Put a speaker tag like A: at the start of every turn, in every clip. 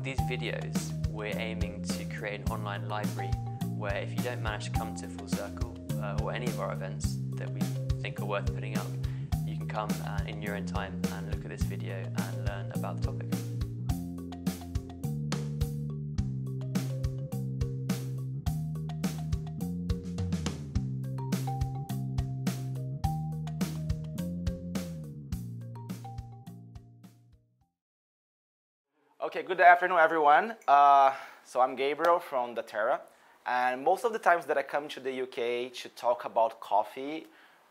A: with these videos, we're aiming to create an online library where if you don't manage to come to Full Circle uh, or any of our events that we think are worth putting up, you can come uh, in your own time and look at this video and learn about the topic.
B: Okay, good afternoon, everyone. Uh, so I'm Gabriel from Daterra, and most of the times that I come to the UK to talk about coffee,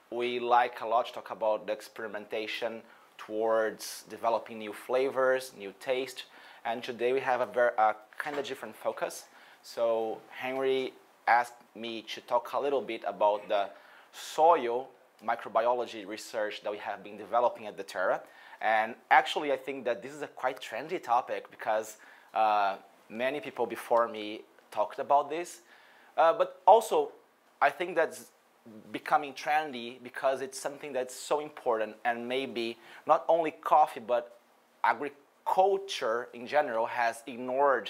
B: we like a lot to talk about the experimentation towards developing new flavors, new taste, and today we have a very a kind of different focus. So Henry asked me to talk a little bit about the soil microbiology research that we have been developing at Daterra. And actually, I think that this is a quite trendy topic because uh, many people before me talked about this. Uh, but also, I think that's becoming trendy because it's something that's so important and maybe not only coffee, but agriculture in general has ignored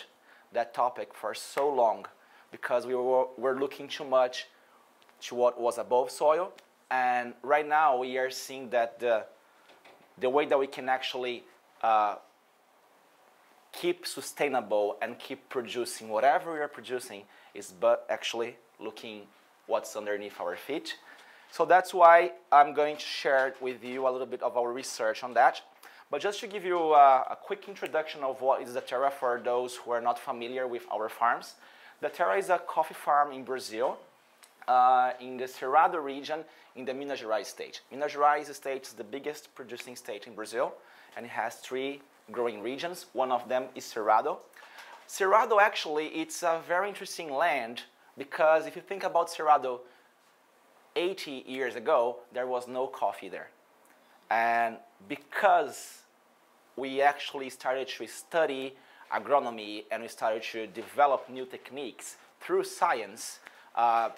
B: that topic for so long because we were, were looking too much to what was above soil. And right now, we are seeing that the the way that we can actually uh, keep sustainable and keep producing whatever we are producing is but actually looking what's underneath our feet. So that's why I'm going to share with you a little bit of our research on that. But just to give you a, a quick introduction of what is Daterra for those who are not familiar with our farms. Daterra is a coffee farm in Brazil, uh, in the Cerrado region in the Minas Gerais state. Minas Gerais state is the biggest producing state in Brazil, and it has three growing regions. One of them is Cerrado. Cerrado actually, it's a very interesting land because if you think about Cerrado, 80 years ago, there was no coffee there. And because we actually started to study agronomy and we started to develop new techniques through science, uh,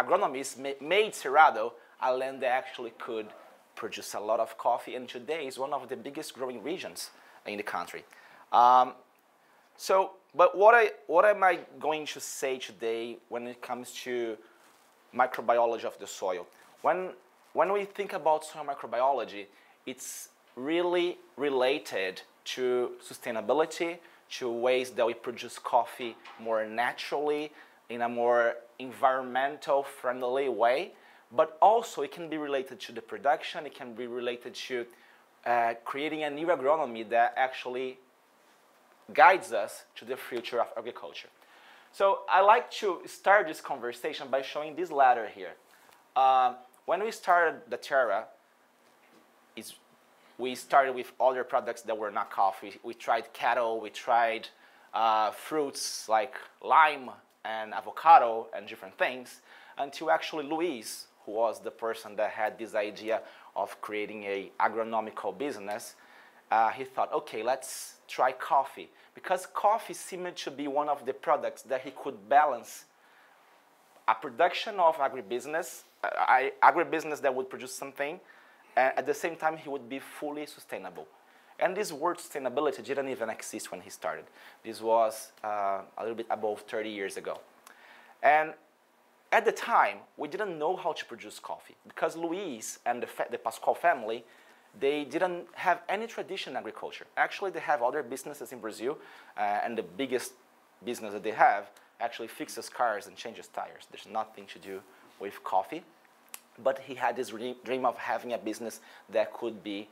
B: agronomists made Cerrado a land that actually could produce a lot of coffee, and today is one of the biggest growing regions in the country. Um, so, but what, I, what am I going to say today when it comes to microbiology of the soil? When, when we think about soil microbiology, it's really related to sustainability, to ways that we produce coffee more naturally, in a more environmental friendly way, but also it can be related to the production, it can be related to uh, creating a new agronomy that actually guides us to the future of agriculture. So I like to start this conversation by showing this ladder here. Um, when we started Daterra, we started with other products that were not coffee. We tried cattle, we tried uh, fruits like lime, and avocado and different things until actually Luis, who was the person that had this idea of creating a agronomical business, uh, he thought, okay, let's try coffee. Because coffee seemed to be one of the products that he could balance a production of agribusiness, uh, agribusiness that would produce something, and at the same time he would be fully sustainable. And this word sustainability didn't even exist when he started. This was uh, a little bit above 30 years ago. And at the time, we didn't know how to produce coffee because Luis and the, the Pascoal family, they didn't have any tradition in agriculture. Actually, they have other businesses in Brazil, uh, and the biggest business that they have actually fixes cars and changes tires. There's nothing to do with coffee. But he had this dream of having a business that could be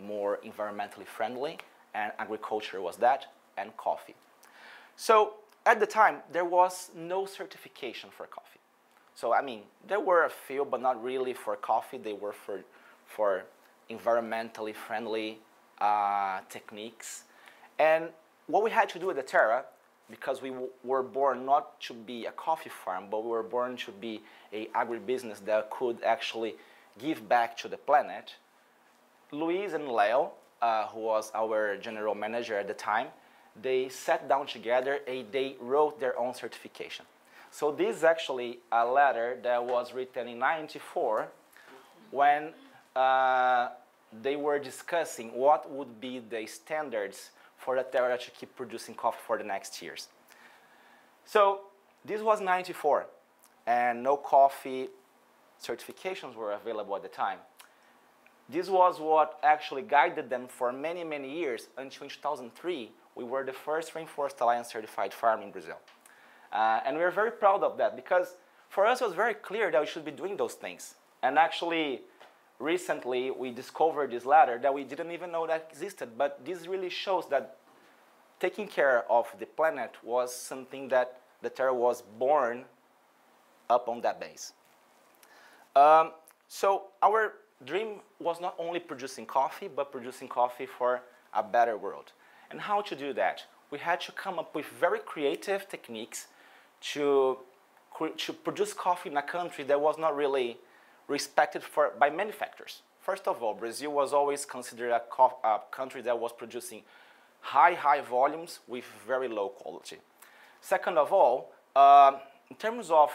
B: more environmentally friendly, and agriculture was that, and coffee. So at the time, there was no certification for coffee. So I mean, there were a few, but not really for coffee. They were for, for environmentally friendly uh, techniques. And what we had to do at Terra, because we were born not to be a coffee farm, but we were born to be a agribusiness that could actually give back to the planet, Luis and Leo, uh, who was our general manager at the time, they sat down together and they wrote their own certification. So this is actually a letter that was written in 94 when uh, they were discussing what would be the standards for Daterra to keep producing coffee for the next years. So this was 94, and no coffee certifications were available at the time. This was what actually guided them for many, many years until in 2003, we were the first Rainforest Alliance certified farm in Brazil. Uh, and we are very proud of that because for us it was very clear that we should be doing those things. And actually, recently we discovered this ladder that we didn't even know that existed, but this really shows that taking care of the planet was something that Daterra was born up on that base. Um, so our dream was not only producing coffee, but producing coffee for a better world. And how to do that? We had to come up with very creative techniques to, to produce coffee in a country that was not really respected for, by many factors. First of all, Brazil was always considered a, a country that was producing high, high volumes with very low quality. Second of all, uh, in terms of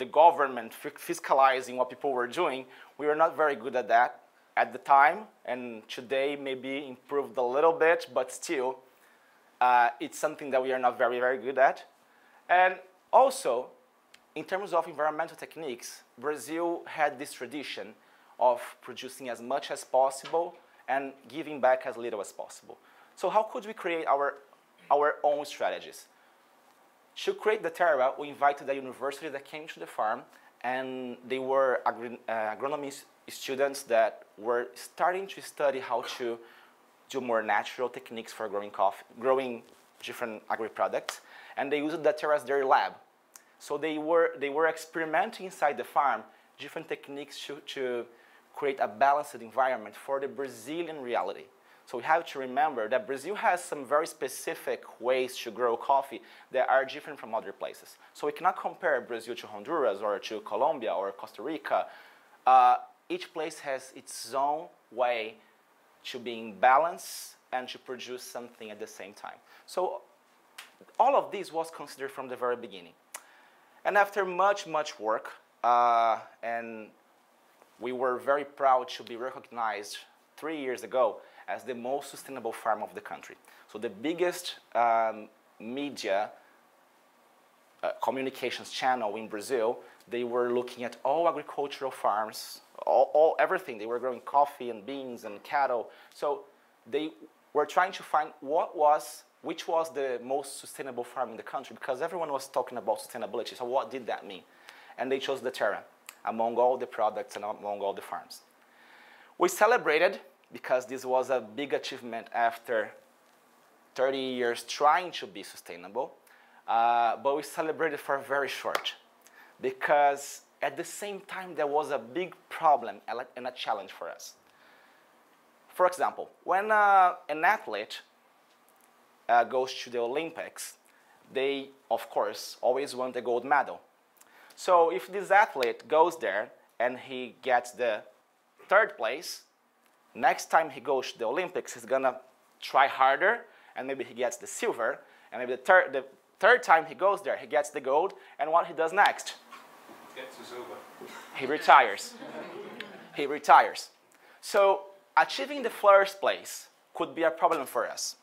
B: the government fiscalizing what people were doing, we were not very good at that at the time, and today maybe improved a little bit, but still, uh, it's something that we are not very, very good at. And also, in terms of environmental techniques, Brazil had this tradition of producing as much as possible and giving back as little as possible. So how could we create our, our own strategies? To create Daterra, we invited a university that came to the farm, and they were uh, agronomy students that were starting to study how to do more natural techniques for growing coffee, growing different agri products, and they used Daterra as their lab. So they were, they were experimenting inside the farm different techniques to, to create a balanced environment for the Brazilian reality. So we have to remember that Brazil has some very specific ways to grow coffee that are different from other places. So we cannot compare Brazil to Honduras or to Colombia or Costa Rica. Uh, each place has its own way to be in balance and to produce something at the same time. So all of this was considered from the very beginning. And after much, much work, uh, and we were very proud to be recognized three years ago as the most sustainable farm of the country. So the biggest um, media uh, communications channel in Brazil, they were looking at all agricultural farms, all, all, everything. They were growing coffee and beans and cattle. So they were trying to find what was, which was the most sustainable farm in the country because everyone was talking about sustainability. So what did that mean? And they chose Daterra among all the products and among all the farms. We celebrated because this was a big achievement after 30 years trying to be sustainable. Uh, but we celebrated for very short because at the same time there was a big problem and a challenge for us. For example, when uh, an athlete uh, goes to the Olympics, they, of course, always want a gold medal. So if this athlete goes there and he gets the third place, Next time he goes to the Olympics, he's gonna try harder, and maybe he gets the silver, and maybe the, thir the third time he goes there, he gets the gold, and what he does next?
C: Gets the silver.
B: He retires. he retires. So achieving the first place could be a problem for us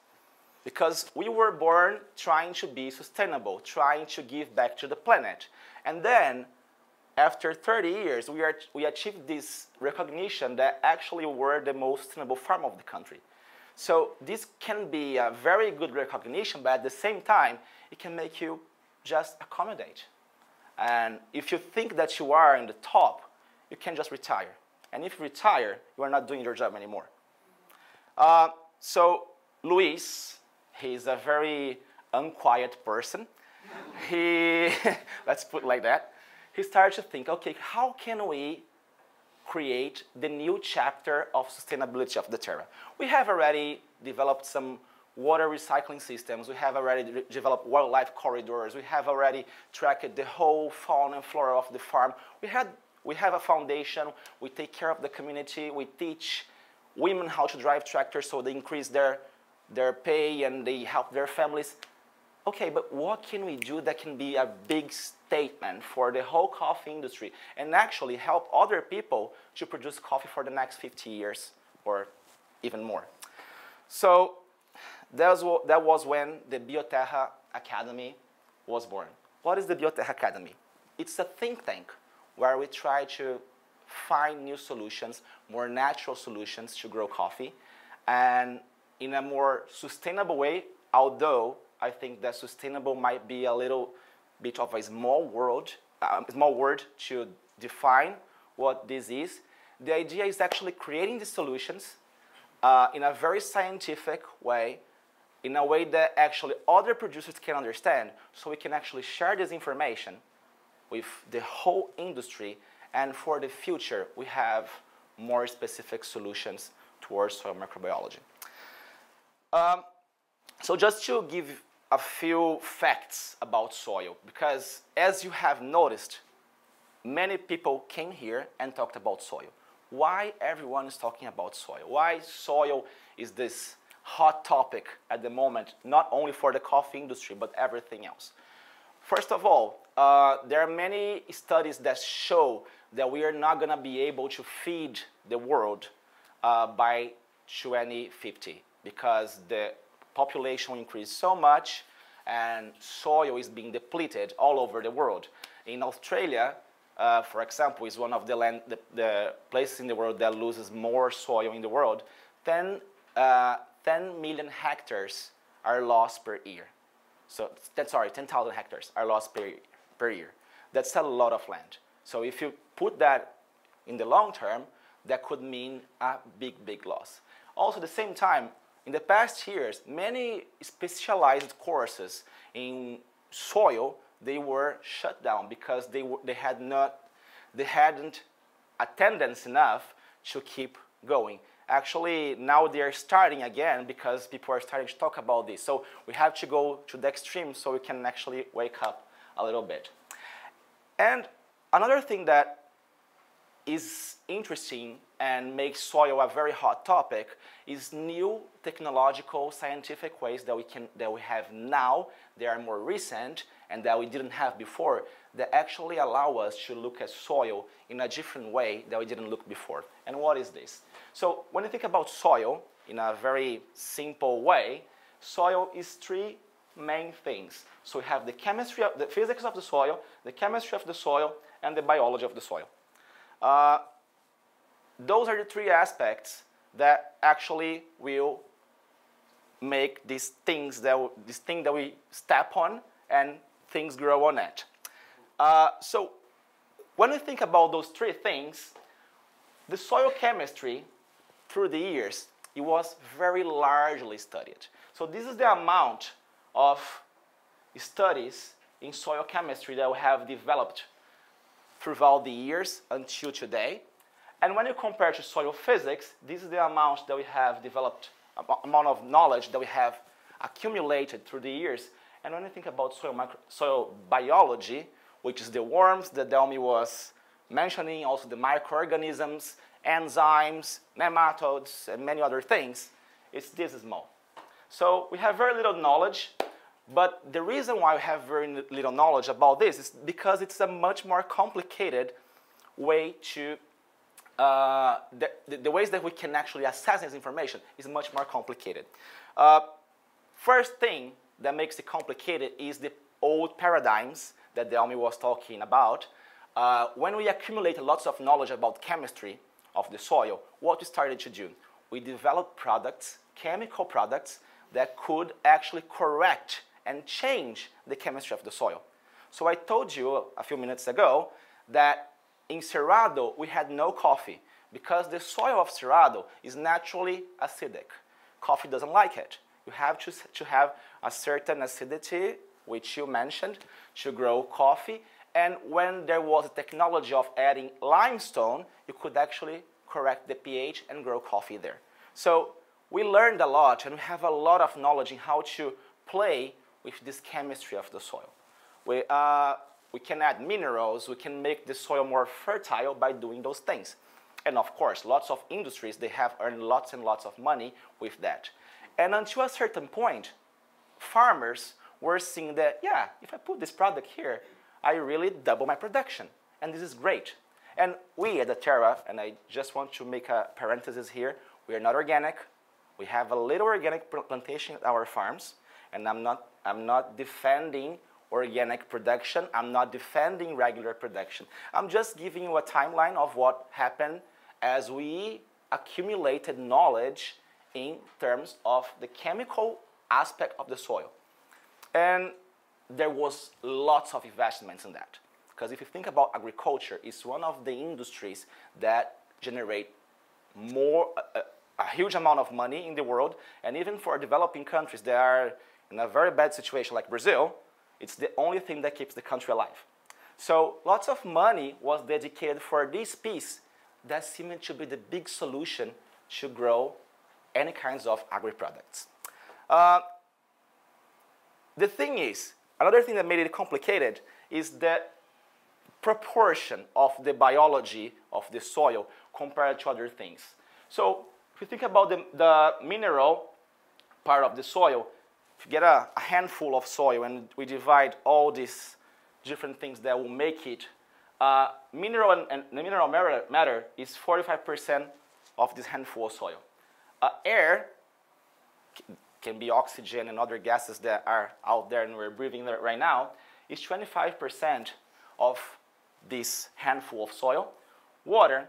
B: because we were born trying to be sustainable, trying to give back to the planet. And then after 30 years, we, are, we achieved this recognition that actually we're the most sustainable farm of the country. So this can be a very good recognition, but at the same time, it can make you just accommodate. And if you think that you are in the top, you can just retire. And if you retire, you are not doing your job anymore. Uh, so Luis, he's a very unquiet person. he, let's put it like that he started to think, okay, how can we create the new chapter of sustainability of Daterra? We have already developed some water recycling systems. We have already developed wildlife corridors. We have already tracked the whole fauna and flora of the farm. We, had, we have a foundation. We take care of the community. We teach women how to drive tractors so they increase their, their pay and they help their families okay, but what can we do that can be a big statement for the whole coffee industry and actually help other people to produce coffee for the next 50 years or even more? So that was, that was when the Bioterra Academy was born. What is the Bioterra Academy? It's a think tank where we try to find new solutions, more natural solutions to grow coffee, and in a more sustainable way, although I think that sustainable might be a little bit of a small word, uh, small word to define what this is. The idea is actually creating the solutions uh, in a very scientific way, in a way that actually other producers can understand, so we can actually share this information with the whole industry, and for the future, we have more specific solutions towards soil microbiology. Um, so just to give a few facts about soil, because as you have noticed, many people came here and talked about soil. Why everyone is talking about soil? Why soil is this hot topic at the moment, not only for the coffee industry, but everything else? First of all, uh, there are many studies that show that we are not going to be able to feed the world uh, by 2050 because the population increased so much and soil is being depleted all over the world. In Australia, uh, for example, is one of the, land, the, the, places in the world that loses more soil in the world. 10, uh, 10 million hectares are lost per year. So, that's, sorry, 10,000 hectares are lost per, per year. That's a lot of land. So if you put that in the long term, that could mean a big, big loss. Also, at the same time, in the past years, many specialized courses in soil, they were shut down because they, were, they, had not, they hadn't attendance enough to keep going. Actually, now they're starting again because people are starting to talk about this. So we have to go to the extreme so we can actually wake up a little bit. And another thing that is interesting and makes soil a very hot topic is new technological scientific ways that we can that we have now they are more recent and that we didn't have before that actually allow us to look at soil in a different way that we didn't look before. And what is this? So when you think about soil in a very simple way soil is three main things. So we have the chemistry of the physics of the soil the chemistry of the soil and the biology of the soil uh, those are the three aspects that actually will make these things that this thing that we step on and things grow on it. Uh, so when we think about those three things, the soil chemistry through the years, it was very largely studied. So this is the amount of studies in soil chemistry that we have developed throughout the years until today. And when you compare to soil physics, this is the amount that we have developed, amount of knowledge that we have accumulated through the years. And when you think about soil, micro, soil biology, which is the worms that Delmi was mentioning, also the microorganisms, enzymes, nematodes, and many other things, it's this small. So we have very little knowledge but the reason why we have very little knowledge about this is because it's a much more complicated way to, uh, the, the, ways that we can actually assess this information is much more complicated. Uh, first thing that makes it complicated is the old paradigms that Delmi was talking about. Uh, when we accumulate lots of knowledge about chemistry of the soil, what we started to do? We developed products, chemical products, that could actually correct and change the chemistry of the soil. So I told you a few minutes ago that in Cerrado we had no coffee because the soil of Cerrado is naturally acidic. Coffee doesn't like it. You have to, to have a certain acidity, which you mentioned, to grow coffee. And when there was a technology of adding limestone, you could actually correct the pH and grow coffee there. So we learned a lot and we have a lot of knowledge in how to play with this chemistry of the soil. We, uh, we can add minerals, we can make the soil more fertile by doing those things. And of course, lots of industries, they have earned lots and lots of money with that. And until a certain point, farmers were seeing that, yeah, if I put this product here, I really double my production. And this is great. And we at Daterra, and I just want to make a parenthesis here, we are not organic, We have a little organic plantation at our farms, and I'm not, I'm not defending organic production. I'm not defending regular production. I'm just giving you a timeline of what happened as we accumulated knowledge in terms of the chemical aspect of the soil. And there was lots of investments in that. Because if you think about agriculture, it's one of the industries that generate more, a, a, huge amount of money in the world. And even for developing countries there are in a very bad situation like Brazil, it's the only thing that keeps the country alive. So lots of money was dedicated for this piece that seemed to be the big solution to grow any kinds of agri-products. Uh, the thing is, another thing that made it complicated is the proportion of the biology of the soil compared to other things. So if you think about the, the mineral part of the soil, if you get a, a, handful of soil and we divide all these different things that will make it, uh, mineral and, and, the mineral matter, matter is 45% of this handful of soil. Uh, air can be oxygen and other gases that are out there and we're breathing right now, is 25% of this handful of soil. Water,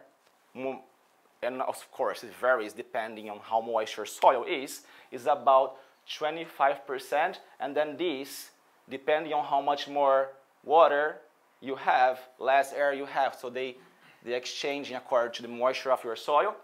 B: and of course it varies depending on how moist your soil is, is about 25%, and then this, depending on how much more water you have, less air you have, so they, they exchange in according to the moisture of your soil.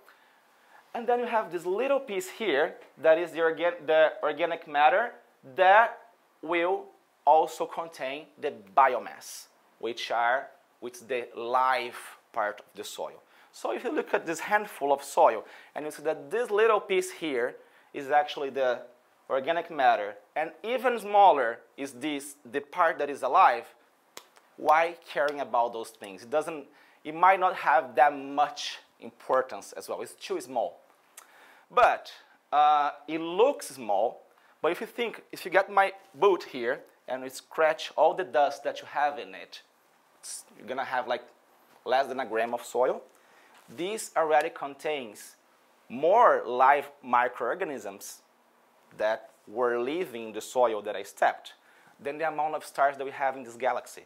B: And then you have this little piece here that is the, the organic matter that will also contain the biomass, which are which the live part of the soil. So if you look at this handful of soil and you see that this little piece here is actually the organic matter and even smaller is this the part that is alive, why caring about those things? It doesn't it might not have that much importance as well. It's too small. But uh, it looks small, but if you think, if you get my boot here and we scratch all the dust that you have in it, you're gonna have like less than a gram of soil. This already contains more live microorganisms that were living in the soil that I stepped than the amount of stars that we have in this galaxy.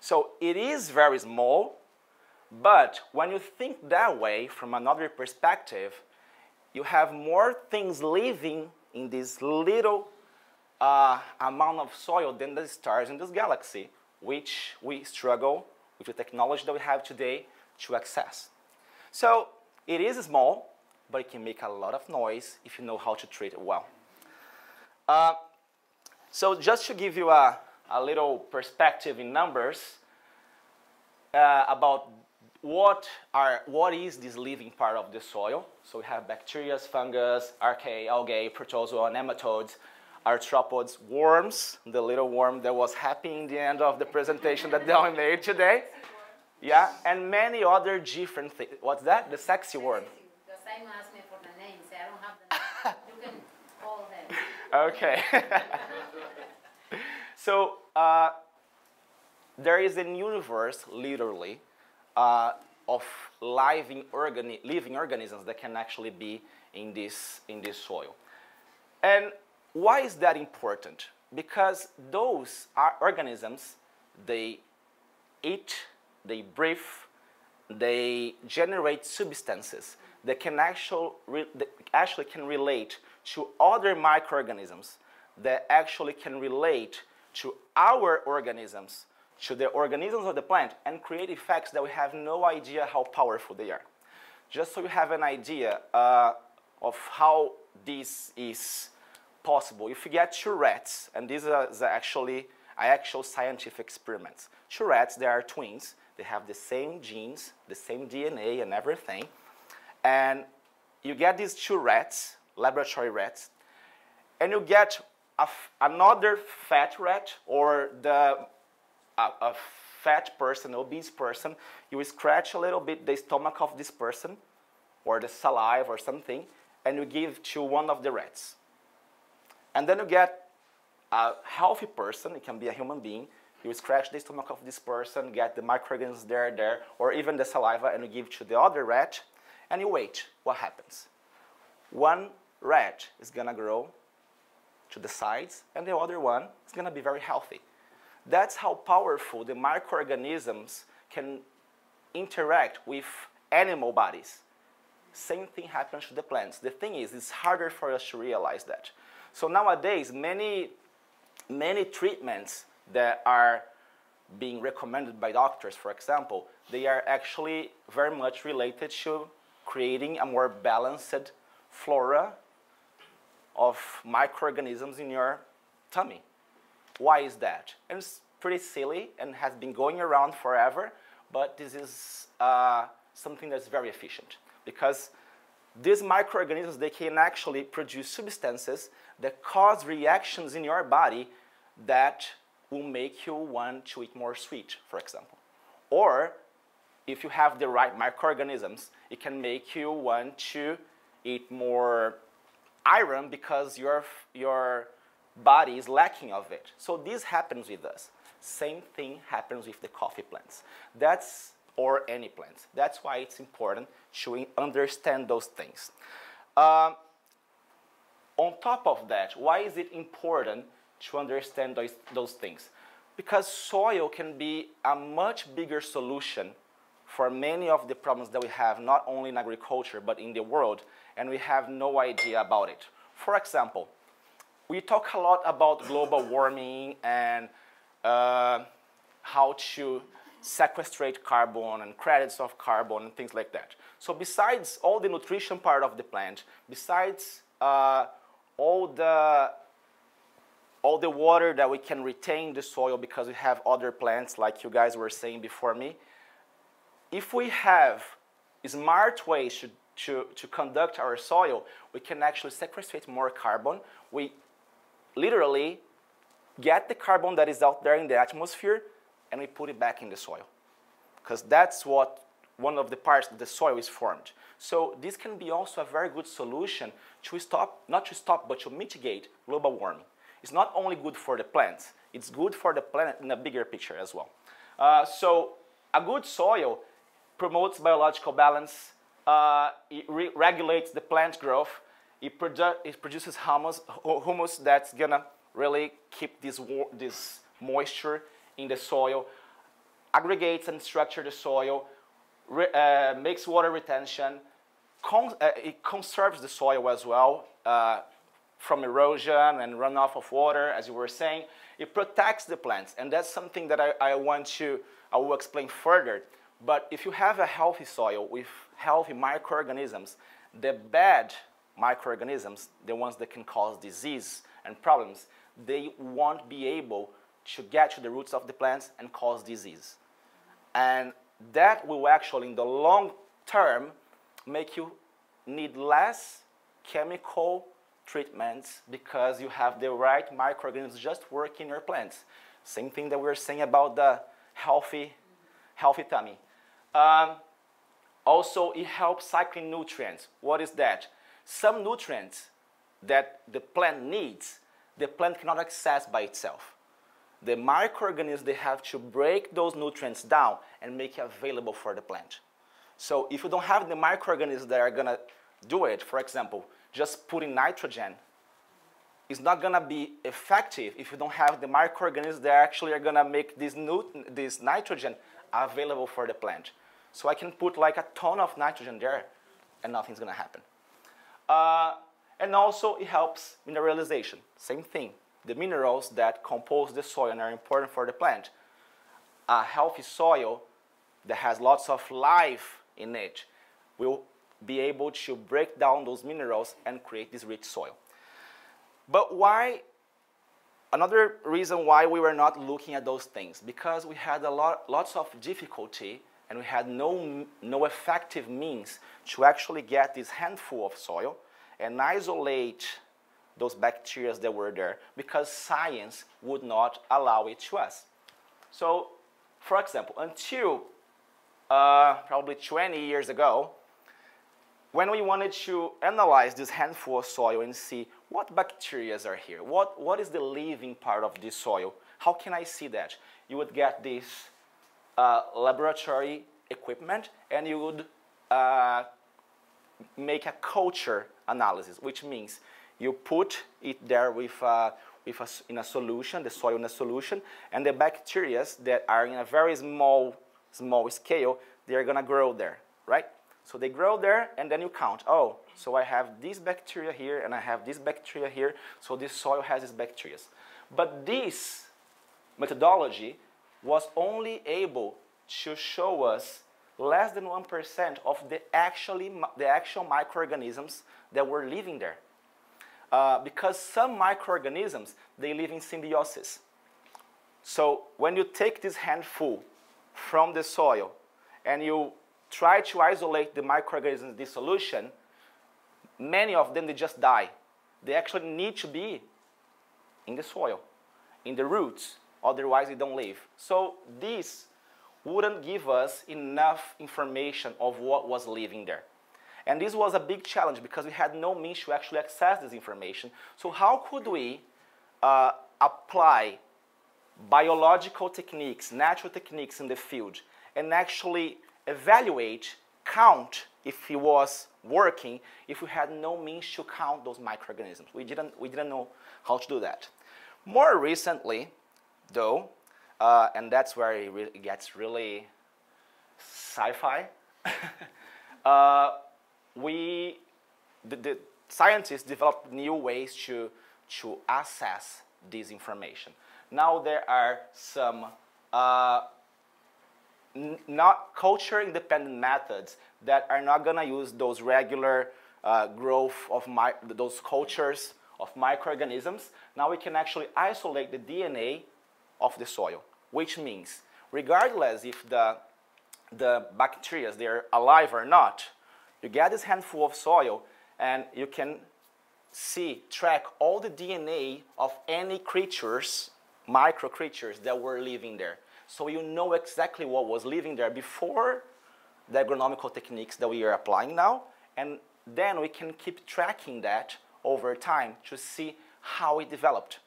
B: So it is very small, but when you think that way from another perspective, you have more things living in this little uh, amount of soil than the stars in this galaxy, which we struggle with the technology that we have today to access. So it is small, but it can make a lot of noise if you know how to treat it well. Uh, so just to give you a, a little perspective in numbers uh, about what, are, what is this living part of the soil? So we have bacteria, fungus, archaea, algae, protozoa, nematodes, arthropods, worms, the little worm that was happy in the end of the presentation that Dylan made today. Yeah, and many other different things. What's that? The sexy worm.
C: The same asked me for the name, so I don't have the name. you can call them.
B: Okay. so uh, there is a universe, literally, uh, of living, organi living organisms that can actually be in this, in this soil. And why is that important? Because those are organisms, they eat, they breathe, they generate substances that can actually, that actually can relate to other microorganisms that actually can relate to our organisms to the organisms of the plant and create effects that we have no idea how powerful they are. Just so you have an idea uh, of how this is possible, if you get two rats, and these are actually actual scientific experiments. Two rats, they are twins. They have the same genes, the same DNA and everything. And you get these two rats, laboratory rats, and you get another fat rat or the a, a fat person, obese person, you scratch a little bit the stomach of this person, or the saliva or something, and you give to one of the rats. And then you get a healthy person, it can be a human being, you scratch the stomach of this person, get the microorganisms there, there, or even the saliva, and you give to the other rat, and you wait. What happens? One red is going to grow to the sides, and the other one is going to be very healthy. That's how powerful the microorganisms can interact with animal bodies. Same thing happens to the plants. The thing is, it's harder for us to realize that. So nowadays, many, many treatments that are being recommended by doctors, for example, they are actually very much related to creating a more balanced flora of microorganisms in your tummy. Why is that? And it's pretty silly and has been going around forever, but this is uh, something that's very efficient because these microorganisms, they can actually produce substances that cause reactions in your body that will make you want to eat more sweet, for example. Or if you have the right microorganisms, it can make you want to eat more iron because your, your body is lacking of it. So this happens with us. Same thing happens with the coffee plants. That's, or any plants. That's why it's important to understand those things. Uh, on top of that, why is it important to understand those, those things? Because soil can be a much bigger solution for many of the problems that we have, not only in agriculture, but in the world, and we have no idea about it. For example, we talk a lot about global warming and uh, how to sequestrate carbon and credits of carbon and things like that. So besides all the nutrition part of the plant, besides uh, all the all the water that we can retain the soil because we have other plants like you guys were saying before me, if we have smart ways to, to, to conduct our soil, we can actually sequestrate more carbon. We literally get the carbon that is out there in the atmosphere and we put it back in the soil. Because that's what one of the parts of the soil is formed. So this can be also a very good solution to stop, not to stop, but to mitigate global warming. It's not only good for the plants, it's good for the planet in a bigger picture as well. Uh, so a good soil promotes biological balance, uh, it re regulates the plant growth, it, produ it produces humus, humus that's gonna really keep this, this moisture in the soil, aggregates and structure the soil, uh, makes water retention, Con uh, it conserves the soil as well uh, from erosion and runoff of water, as you were saying. It protects the plants, and that's something that I, I want to, I will explain further. But if you have a healthy soil with healthy microorganisms, the bad microorganisms, the ones that can cause disease and problems, they won't be able to get to the roots of the plants and cause disease. And that will actually, in the long term, make you need less chemical treatments because you have the right microorganisms just working in your plants. Same thing that we were saying about the healthy, healthy tummy. Um, also, it helps cycling nutrients. What is that? Some nutrients that the plant needs, the plant cannot access by itself. The microorganisms, they have to break those nutrients down and make it available for the plant. So if you don't have the microorganisms that are gonna do it, for example, just putting nitrogen is not gonna be effective if you don't have the microorganisms that actually are gonna make this, this nitrogen available for the plant. So I can put like a ton of nitrogen there and nothing's gonna happen. Uh, and also it helps mineralization, same thing. The minerals that compose the soil and are important for the plant. A healthy soil that has lots of life in it will be able to break down those minerals and create this rich soil. But why, another reason why we were not looking at those things, because we had a lot, lots of difficulty and we had no, no effective means to actually get this handful of soil and isolate those bacteria that were there because science would not allow it to us. So, for example, until uh, probably 20 years ago, when we wanted to analyze this handful of soil and see what bacteria are here, what, what is the living part of this soil, how can I see that? You would get this uh, laboratory equipment and you would uh, make a culture analysis, which means you put it there with, uh, with a, in a solution, the soil in a solution, and the bacteria that are in a very small, small scale, they're gonna grow there, right? So they grow there, and then you count. Oh, so I have this bacteria here, and I have this bacteria here, so this soil has these bacteria. But this methodology was only able to show us less than 1% of the, actually, the actual microorganisms that were living there. Uh, because some microorganisms, they live in symbiosis. So when you take this handful from the soil and you try to isolate the microorganisms in this solution, many of them, they just die. They actually need to be in the soil, in the roots, otherwise they don't live. So this wouldn't give us enough information of what was living there. And this was a big challenge because we had no means to actually access this information. So how could we uh, apply biological techniques, natural techniques in the field, and actually evaluate, count if it was working, if we had no means to count those microorganisms. We didn't, we didn't know how to do that. More recently, though, uh, and that's where it, re gets really sci-fi. uh, we, the, the, scientists developed new ways to, to assess this information. Now there are some uh, not culture independent methods that are not going to use those regular uh, growth of those cultures of microorganisms. Now we can actually isolate the DNA of the soil, which means regardless if the, the bacteria they're alive or not, you get this handful of soil and you can see, track all the DNA of any creatures, micro creatures that were living there. So you know exactly what was living there before the agronomical techniques that we are applying now, and then we can keep tracking that over time to see how it developed.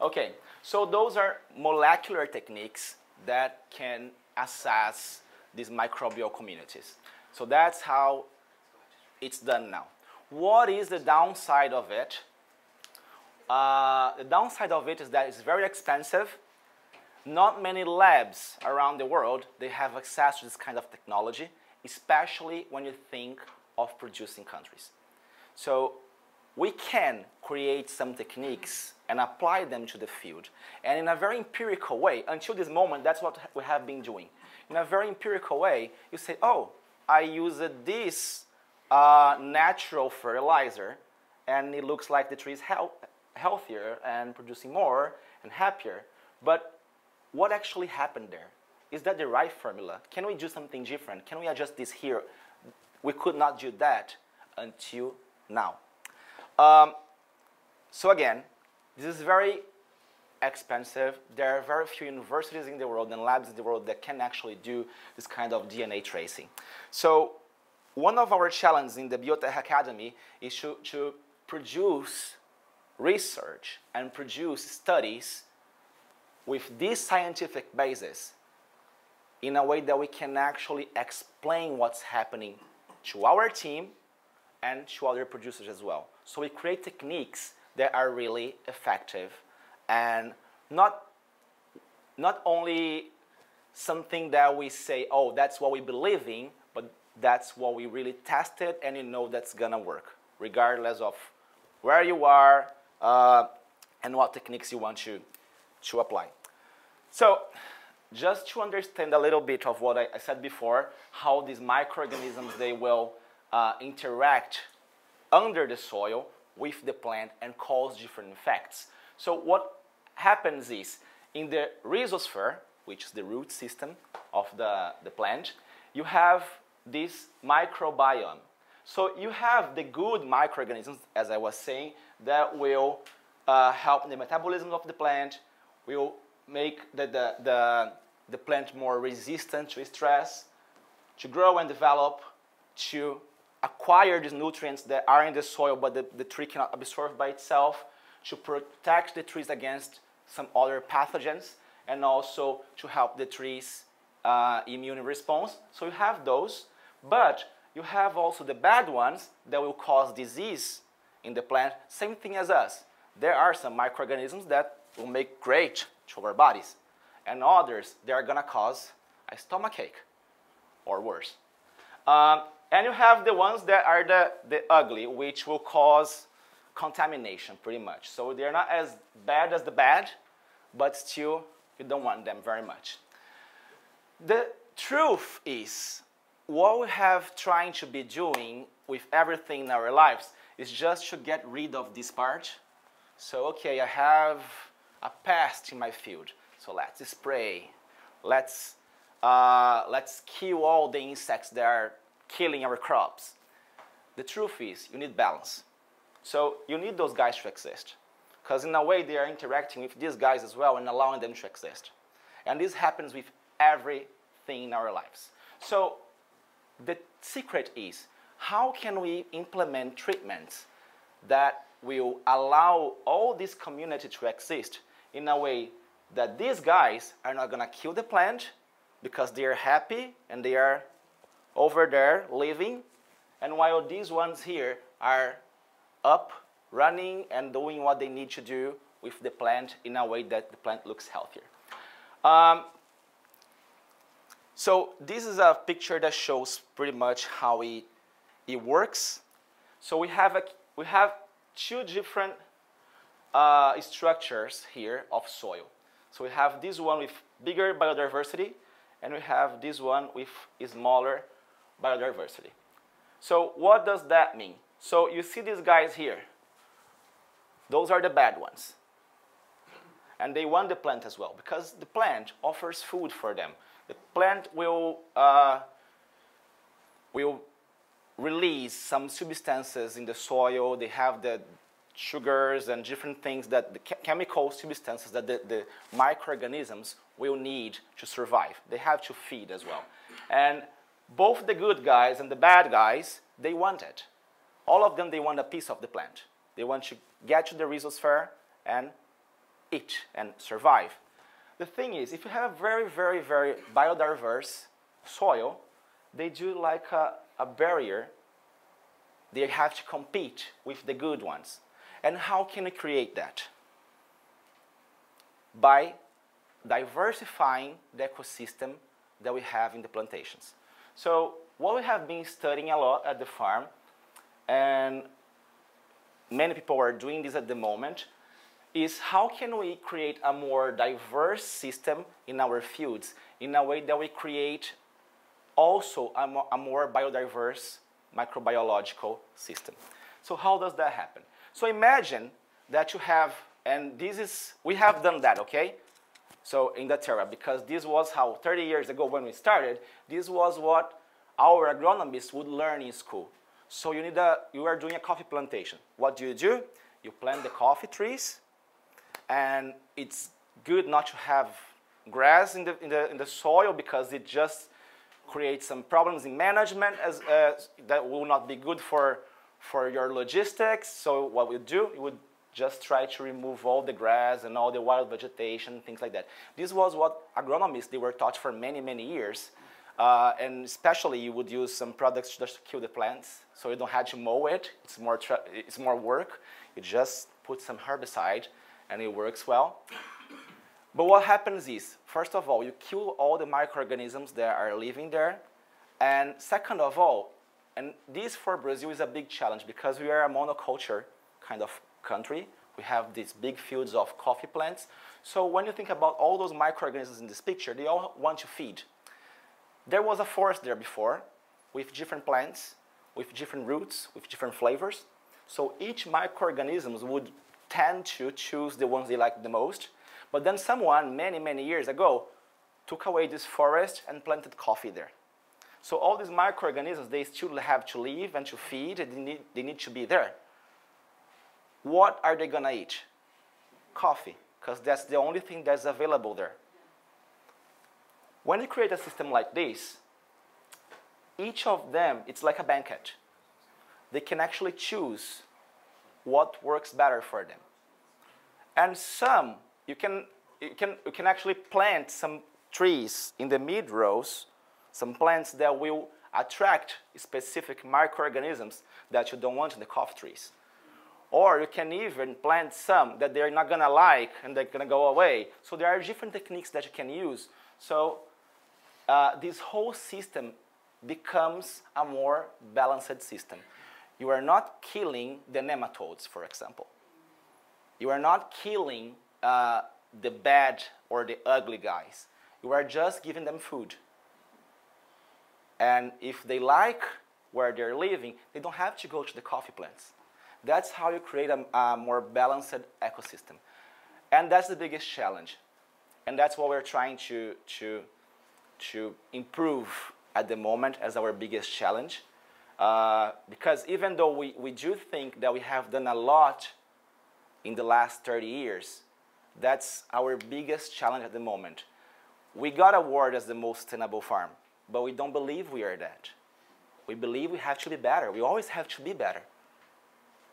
B: Okay, so those are molecular techniques that can assess these microbial communities. So that's how it's done now. What is the downside of it? Uh, the downside of it is that it's very expensive. Not many labs around the world, they have access to this kind of technology, especially when you think of producing countries. So we can create some techniques and apply them to the field. And in a very empirical way, until this moment, that's what we have been doing. In a very empirical way, you say, oh, I used this uh, natural fertilizer, and it looks like the tree is healthier and producing more and happier. But what actually happened there? Is that the right formula? Can we do something different? Can we adjust this here? We could not do that until now. Um, so again, this is very expensive. There are very few universities in the world and labs in the world that can actually do this kind of DNA tracing. So one of our challenges in the Bioterra Academy is to, to produce research and produce studies with this scientific basis in a way that we can actually explain what's happening to our team and to other producers as well. So we create techniques that are really effective and not, not only something that we say, oh, that's what we believe in, but that's what we really tested and you know that's gonna work, regardless of where you are uh, and what techniques you want to, to apply. So just to understand a little bit of what I, I said before, how these microorganisms, they will uh, interact under the soil with the plant and cause different effects. So what happens is, in the rhizosphere, which is the root system of the, the plant, you have this microbiome. So you have the good microorganisms, as I was saying, that will uh, help the metabolism of the plant, will make the, the, the, the plant more resistant to stress, to grow and develop, to acquire these nutrients that are in the soil but the, the tree cannot absorb by itself, to protect the trees against some other pathogens, and also to help the tree's uh, immune response. So you have those, but you have also the bad ones that will cause disease in the plant. Same thing as us. There are some microorganisms that will make great to our bodies. And others, they are going to cause a stomach ache or worse. Um, and you have the ones that are the, the ugly, which will cause contamination pretty much. So they're not as bad as the bad, but still you don't want them very much. The truth is, what we have trying to be doing with everything in our lives is just to get rid of this part. So, okay, I have a pest in my field. So let's spray. Let's, uh, let's kill all the insects that are killing our crops. The truth is, you need balance. So you need those guys to exist. Because in a way, they are interacting with these guys as well and allowing them to exist. And this happens with everything in our lives. So the secret is, how can we implement treatments that will allow all this community to exist in a way that these guys are not going to kill the plant because they are happy and they are over there living, and while these ones here are up, running, and doing what they need to do with the plant in a way that the plant looks healthier. Um, so this is a picture that shows pretty much how it, it works. So we have, a, we have two different uh, structures here of soil. So we have this one with bigger biodiversity, and we have this one with smaller biodiversity. So what does that mean? So you see these guys here. Those are the bad ones. And they want the plant as well because the plant offers food for them. The plant will, uh, will release some substances in the soil. They have the sugars and different things that the chemical substances that the, the microorganisms will need to survive. They have to feed as well. And both the good guys and the bad guys, they want it. All of them, they want a piece of the plant. They want to get to the rhizosphere and eat and survive. The thing is, if you have a very, very, very biodiverse soil, they do like a, a barrier. They have to compete with the good ones. And how can we create that? By diversifying the ecosystem that we have in the plantations. So what we have been studying a lot at the farm, and many people are doing this at the moment, is how can we create a more diverse system in our fields in a way that we create also a more, a more biodiverse microbiological system. So how does that happen? So imagine that you have, and this is, we have done that, okay? So in Daterra, because this was how 30 years ago when we started, this was what our agronomists would learn in school. So you need a, you are doing a coffee plantation. What do you do? You plant the coffee trees, and it's good not to have grass in the, in the, in the soil because it just creates some problems in management as, uh, that will not be good for, for your logistics. So what we do, we would just try to remove all the grass and all the wild vegetation, things like that. This was what agronomists, they were taught for many, many years. Uh, and especially you would use some products just to kill the plants, so you don't have to mow it. It's more, it's more work. You just put some herbicide, and it works well. But what happens is, first of all, you kill all the microorganisms that are living there. And second of all, and this for Brazil is a big challenge because we are a monoculture kind of country. We have these big fields of coffee plants. So when you think about all those microorganisms in this picture, they all want to feed. There was a forest there before with different plants, with different roots, with different flavors. So each microorganism would tend to choose the ones they like the most. But then someone, many, many years ago, took away this forest and planted coffee there. So all these microorganisms, they still have to live and to feed, they need, they need to be there what are they going to eat? Coffee, because that's the only thing that's available there. When you create a system like this, each of them, it's like a banquet. They can actually choose what works better for them. And some, you can, you can, you can actually plant some trees in the mid rows, some plants that will attract specific microorganisms that you don't want in the coffee trees. Or you can even plant some that they're not gonna like and they're gonna go away. So there are different techniques that you can use. So uh, this whole system becomes a more balanced system. You are not killing the nematodes, for example. You are not killing uh, the bad or the ugly guys. You are just giving them food. And if they like where they're living, they don't have to go to the coffee plants. That's how you create a, a more balanced ecosystem. And that's the biggest challenge. And that's what we're trying to, to, to improve at the moment as our biggest challenge. Uh, because even though we, we do think that we have done a lot in the last 30 years, that's our biggest challenge at the moment. We got award as the most sustainable farm, but we don't believe we are that. We believe we have to be better. We always have to be better.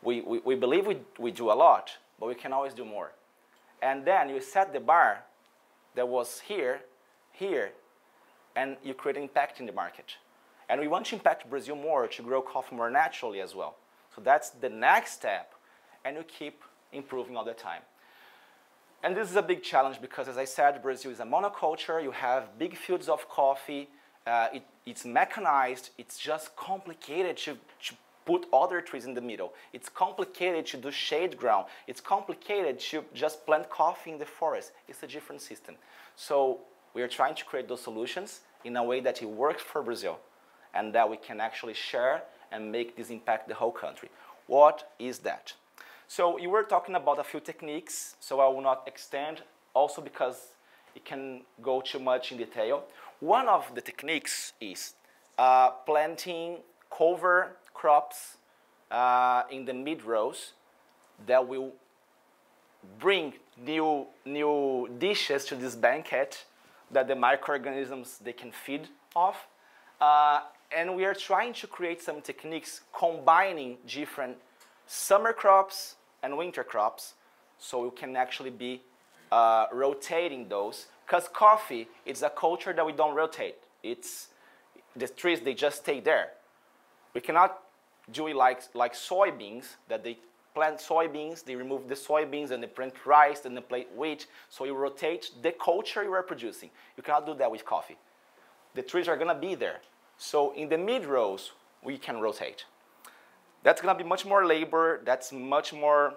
B: We, we, we believe we, we do a lot, but we can always do more. And then you set the bar that was here, here, and you create impact in the market. And we want to impact Brazil more to grow coffee more naturally as well. So that's the next step, and you keep improving all the time. And this is a big challenge because, as I said, Brazil is a monoculture. You have big fields of coffee. Uh, it, it's mechanized. It's just complicated to, to put other trees in the middle. It's complicated to do shade ground. It's complicated to just plant coffee in the forest. It's a different system. So we are trying to create those solutions in a way that it works for Brazil and that we can actually share and make this impact the whole country. What is that? So you were talking about a few techniques, so I will not extend, also because it can go too much in detail. One of the techniques is uh, planting cover crops uh, in the mid rows that will bring new, new dishes to this banquet that the microorganisms they can feed off. Uh, and we are trying to create some techniques combining different summer crops and winter crops so we can actually be uh, rotating those. Because coffee is a culture that we don't rotate. It's the trees they just stay there. We cannot do it like, soybeans that they plant soybeans they remove the soybeans and they plant rice and they plant wheat. So you rotate the culture you are producing. You cannot do that with coffee. The trees are going to be there. So in the mid rows we can rotate. That's going to be much more labor, that's much more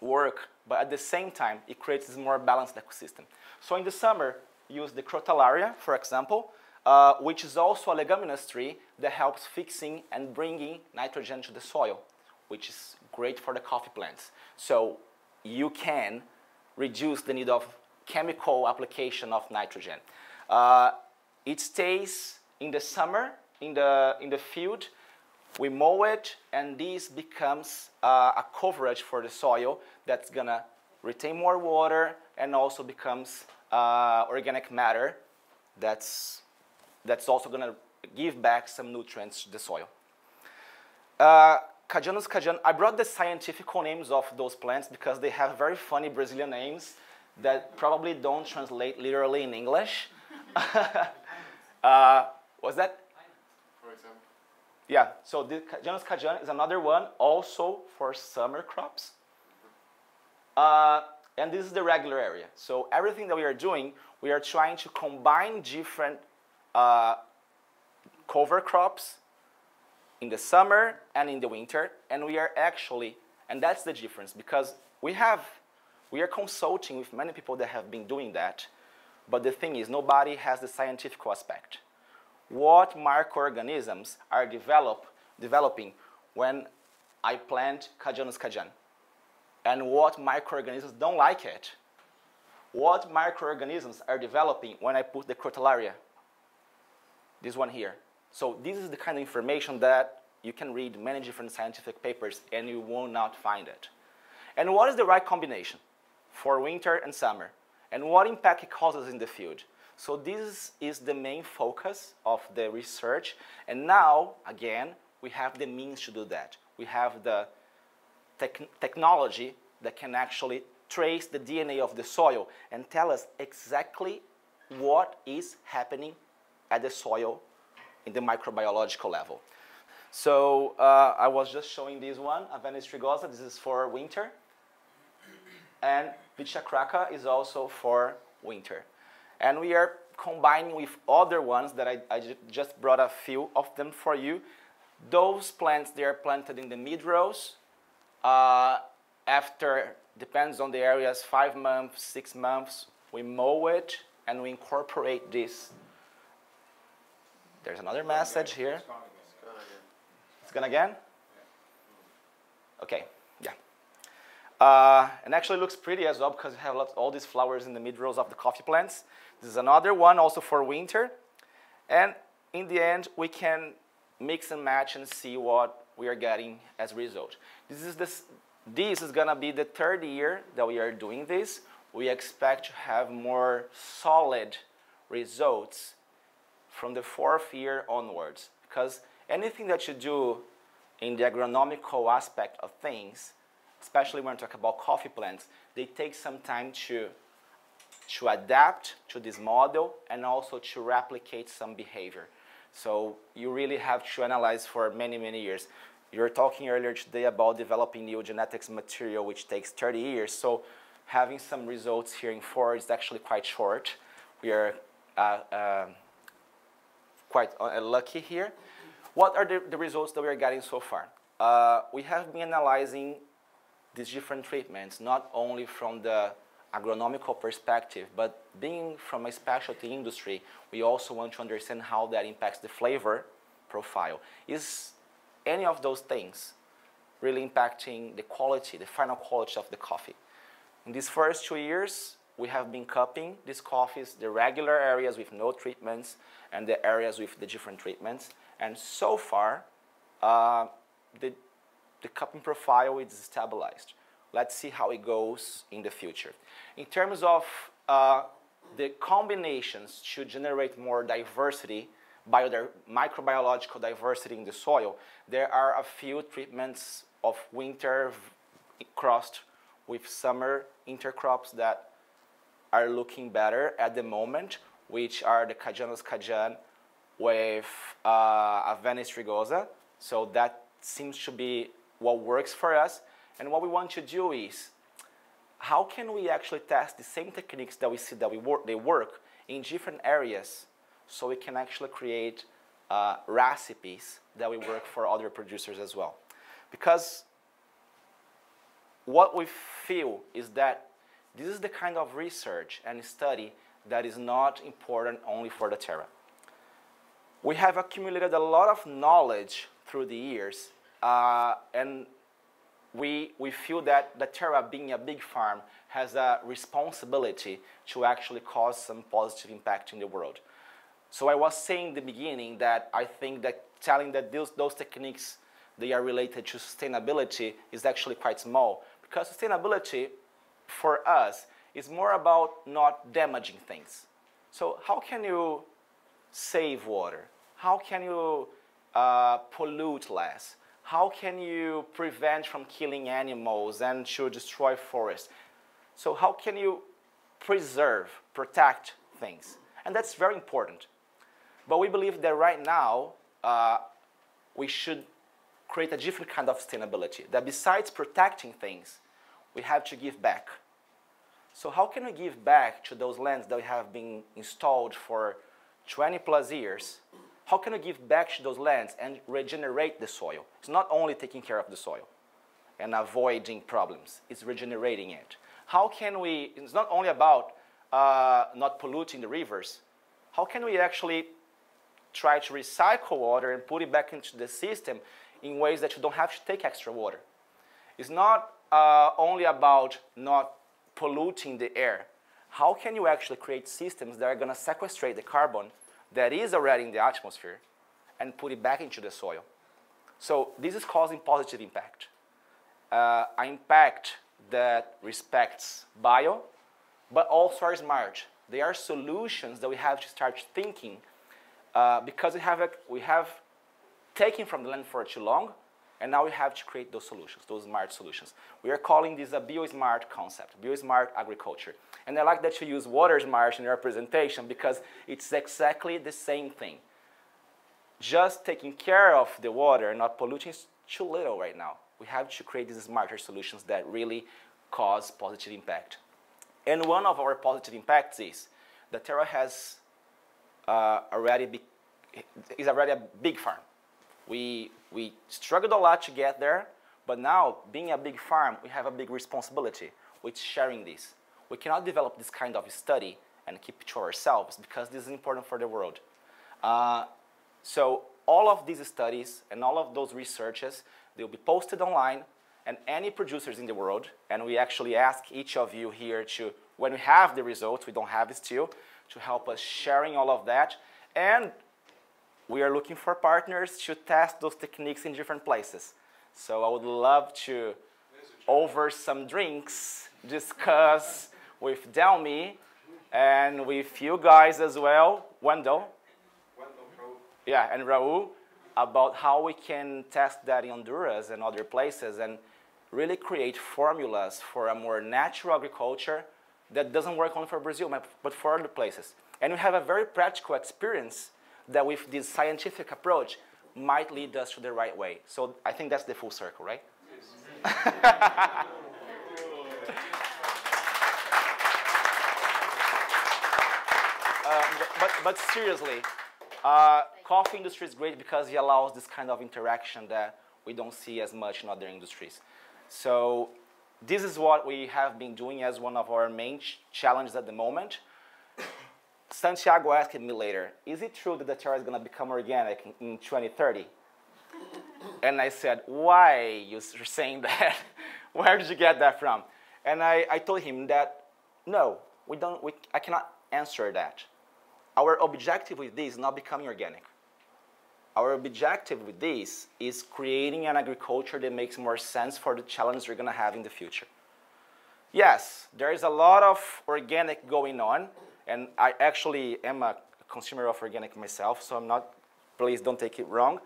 B: work, but at the same time, it creates this more balanced ecosystem. So in the summer, use the Crotalaria, for example, uh, which is also a leguminous tree that helps fixing and bringing nitrogen to the soil, which is great for the coffee plants. So you can reduce the need of chemical application of nitrogen. Uh, it stays in the summer in the, in the field we mow it, and this becomes uh, a coverage for the soil that's gonna retain more water and also becomes uh, organic matter that's, that's also gonna give back some nutrients to the soil. Uh, Cajanus cajan, I brought the scientific names of those plants because they have very funny Brazilian names that probably don't translate literally in English. uh, was that yeah, so the Janus Cajan is another one also for summer crops. Uh, and this is the regular area. So everything that we are doing, we are trying to combine different uh, cover crops in the summer and in the winter. And we are actually, and that's the difference because we have, we are consulting with many people that have been doing that. But the thing is, nobody has the scientific aspect what microorganisms are develop, developing when I plant Cajanus cajan, and what microorganisms don't like it. What microorganisms are developing when I put the Crotalaria, this one here. So this is the kind of information that you can read many different scientific papers and you will not find it. And what is the right combination for winter and summer? And what impact it causes in the field? So this is the main focus of the research. And now, again, we have the means to do that. We have the technology that can actually trace the DNA of the soil and tell us exactly what is happening at the soil in the microbiological level. So uh, I was just showing this one, Avena strigosa. This is for winter. And Vicia craca is also for winter. And we are combining with other ones that I, I just brought a few of them for you. Those plants, they are planted in the mid-rows. Uh, after, depends on the areas, five months, six months, we mow it and we incorporate this. There's another message here. It's gone again? Okay, yeah. Uh, and actually looks pretty as well because you have all these flowers in the mid-rows of the coffee plants. This is another one also for winter. And in the end, we can mix and match and see what we are getting as a result. This is, this, this is gonna be the third year that we are doing this. We expect to have more solid results from the fourth year onwards because anything that you do in the agronomical aspect of things, especially when we talk about coffee plants, they take some time to, to adapt to this model and also to replicate some behavior. So you really have to analyze for many, many years. You were talking earlier today about developing new genetics material, which takes 30 years. So having some results here in four is actually quite short. We are uh, uh, quite uh, lucky here. What are the, the results that we are getting so far? Uh, we have been analyzing these different treatments, not only from the agronomical perspective, but being from a specialty industry, we also want to understand how that impacts the flavor profile. Is any of those things really impacting the quality, the final quality of the coffee? In these first two years, we have been cupping these coffees, the regular areas with no treatments and the areas with the different treatments. And so far, uh, the, the cupping profile is stabilized. Let's see how it goes in the future. In terms of uh, the combinations to generate more diversity, bio microbiological diversity in the soil, there are a few treatments of winter crossed with summer intercrops that are looking better at the moment, which are the Cajanus cajan with uh, Avena strigosa. So that seems to be what works for us. And what we want to do is, how can we actually test the same techniques that we see that we work, they work in different areas so we can actually create uh, recipes that we work for other producers as well. Because what we feel is that this is the kind of research and study that is not important only for Daterra. We have accumulated a lot of knowledge through the years, uh, and we, we feel that Daterra, being a big farm, has a responsibility to actually cause some positive impact in the world. So I was saying in the beginning that I think that telling that those, those techniques they are related to sustainability is actually quite small because sustainability for us is more about not damaging things. So how can you save water? How can you uh, pollute less? How can you prevent from killing animals and to destroy forests? So how can you preserve, protect things? And that's very important. But we believe that right now, uh, we should create a different kind of sustainability. That besides protecting things, we have to give back. So how can we give back to those lands that have been installed for 20 plus years? How can we give back to those lands and regenerate the soil? It's not only taking care of the soil and avoiding problems, it's regenerating it. How can we, it's not only about uh, not polluting the rivers, how can we actually try to recycle water and put it back into the system in ways that you don't have to take extra water? It's not uh, only about not polluting the air. How can you actually create systems that are going to sequestrate the carbon that is already in the atmosphere and put it back into the soil? So this is causing positive impact. Uh, an impact that respects bio, but also are smart. They are solutions that we have to start thinking uh, because we have, we have taken from the land for too long, and now we have to create those solutions, those smart solutions. We are calling this a bio-smart concept, bio-smart agriculture. And I like that you use water smart in your presentation because it's exactly the same thing. just taking care of the water, not polluting, is too little right now. We have to create these smarter solutions that really cause positive impact. And one of our positive impacts is that Terra has uh, already be, is already a big farm. We, we struggled a lot to get there, but now, being a big farm, we have a big responsibility with sharing this. We cannot develop this kind of study and keep it to ourselves because this is important for the world. Uh, so all of these studies and all of those researches, they'll be posted online and any producers in the world, and we actually ask each of you here to, when we have the results, we don't have it still, to help us sharing all of that. And we are looking for partners to test those techniques in different places. So I would love to, over some drinks, discuss with Delmi and with you guys as well, Wendell. Yeah, and Raul, about how we can test that in Honduras and other places and really create formulas for a more natural agriculture that doesn't work only for Brazil, but for other places. And we have a very practical experience that with this scientific approach might lead us to the right way. So I think that's the full circle, right? Yes. Uh, but, but seriously, uh, coffee industry is great because it allows this kind of interaction that we don't see as much in other industries. So this is what we have been doing as one of our main ch challenges at the moment. Santiago asked me later, is it true that Daterra is going to become organic in, in 2030? and I said, why you're saying that? Where did you get that from? And I, I told him that, no, we don't, we, I cannot answer that. Our objective with this is not becoming organic. Our objective with this is creating an agriculture that makes more sense for the challenges we're going to have in the future. Yes, there is a lot of organic going on, and I actually am a consumer of organic myself, so I'm not, please don't take it wrong.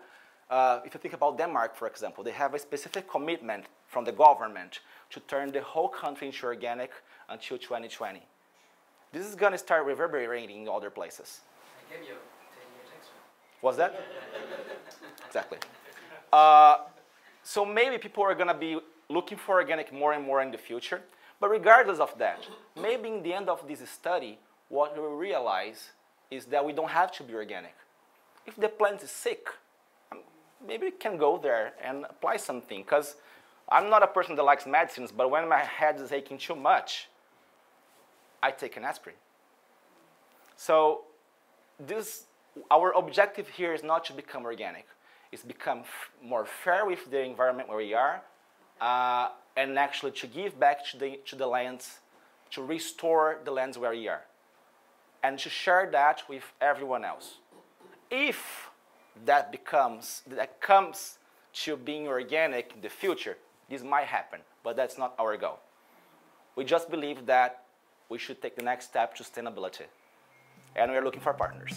B: Uh, if you think about Denmark, for example, they have a specific commitment from the government to turn the whole country into organic until 2020. This is going to start reverberating in other places.
D: I gave you 10 years.
B: Was that? exactly. Uh, so maybe people are going to be looking for organic more and more in the future. But regardless of that, maybe in the end of this study, what we realize is that we don't have to be organic. If the plant is sick, um, maybe we can go there and apply something. Because I'm not a person that likes medicines, but when my head is aching too much, I take an aspirin. So this, our objective here is not to become organic. It's become more fair with the environment where we are, uh, and actually to give back to the, to the lands, to restore the lands where we are and to share that with everyone else. If that becomes, that comes to being organic in the future, this might happen, but that's not our goal. We just believe that we should take the next step to sustainability. And we're looking for partners.